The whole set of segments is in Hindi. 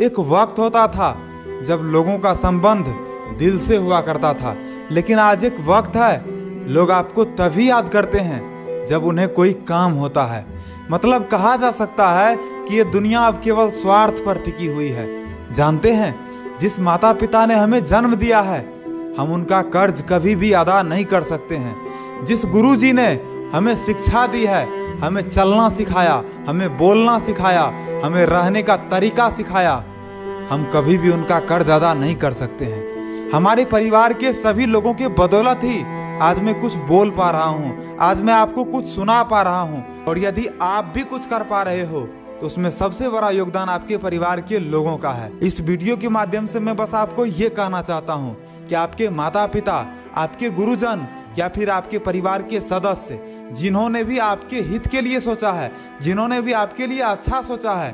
एक वक्त होता था जब लोगों का संबंध दिल से हुआ करता था। लेकिन आज एक वक्त है, लोग आपको तभी याद करते हैं जब उन्हें कोई काम होता है। मतलब कहा जा सकता है कि ये दुनिया अब केवल स्वार्थ पर टिकी हुई है। जानते हैं, जिस माता पिता ने हमें जन्म दिया है, हम उनका कर्ज कभी भी अदा नहीं कर सकते हैं। जिस गुरु जी ने हमें शिक्षा दी है हमें चलना सिखाया, हमें बोलना सिखाया, हमें रहने का तरीका सिखाया। हम कभी भी उनका कर्ज अदा नहीं कर सकते हैं। हमारे परिवार के सभी लोगों के बदौलत ही आज मैं कुछ बोल पा रहा हूँ, आज मैं आपको कुछ सुना पा रहा हूँ। और यदि आप भी कुछ कर पा रहे हो तो उसमें सबसे बड़ा योगदान आपके परिवार के लोगों का है। इस वीडियो के माध्यम से मैं बस आपको ये कहना चाहता हूँ कि आपके माता पिता आपके गुरुजन या फिर आपके परिवार के सदस्य, जिन्होंने भी आपके हित के लिए सोचा है, जिन्होंने भी आपके लिए अच्छा सोचा है,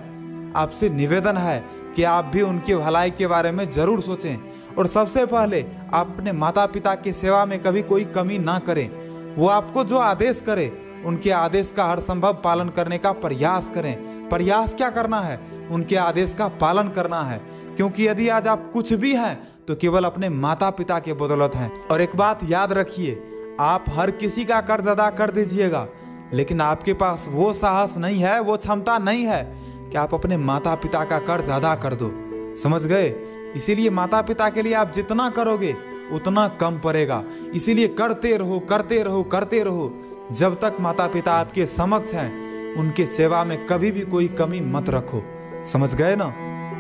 आपसे निवेदन है कि आप भी उनके भलाई के बारे में ज़रूर सोचें। और सबसे पहले आप अपने माता पिता की सेवा में कभी कोई कमी ना करें। वो आपको जो आदेश करे, उनके आदेश का हर संभव पालन करने का प्रयास करें। प्रयास क्या करना है? उनके आदेश का पालन करना है। क्योंकि यदि आज आप कुछ भी हैं तो केवल अपने माता पिता के बदौलत हैं। और एक बात याद रखिए, आप हर किसी का कर्ज अदा कर दीजिएगा, लेकिन आपके पास वो साहस नहीं है, वो क्षमता नहीं है कि आप अपने माता पिता का कर्ज अदा कर दो। समझ गए? इसीलिए माता पिता के लिए आप जितना करोगे, उतना कम पड़ेगा। इसीलिए करते रहो करते रहो करते रहो। जब तक माता पिता आपके समक्ष हैं, उनके सेवा में कभी भी कोई कमी मत रखो। समझ गए ना?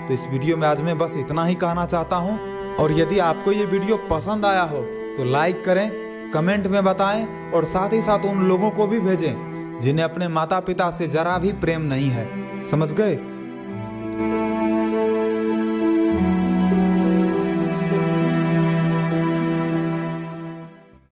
तो इस वीडियो में आज मैं बस इतना ही कहना चाहता हूँ। और यदि आपको ये वीडियो पसंद आया हो तो लाइक करें कमेंट में बताएँ और साथ ही साथ उन लोगों को भी भेजें, जिन्हें अपने माता पिता से जरा भी प्रेम नहीं है। समझ गए?